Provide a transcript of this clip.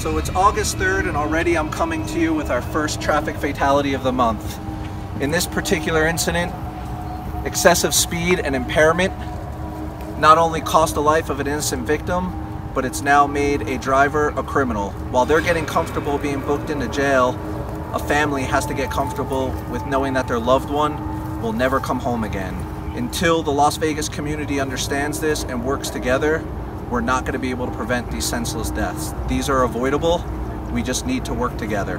So it's August 3rd and already I'm coming to you with our first traffic fatality of the month. In this particular incident, excessive speed and impairment not only cost the life of an innocent victim, but it's now made a driver a criminal. While they're getting comfortable being booked into jail, a family has to get comfortable with knowing that their loved one will never come home again. Until the Las Vegas community understands this and works together, we're not going to be able to prevent these senseless deaths. These are avoidable. We just need to work together.